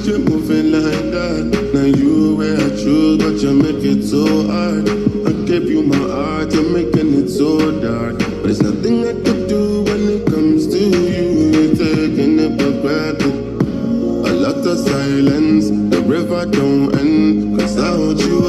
But you're moving like that. Now you where I choose, but you make it so hard. I gave you my heart, you're making it so dark. But there's nothing I could do when it comes to you. You're taking it for granted. A lot of silence, the river don't end. Cause I want you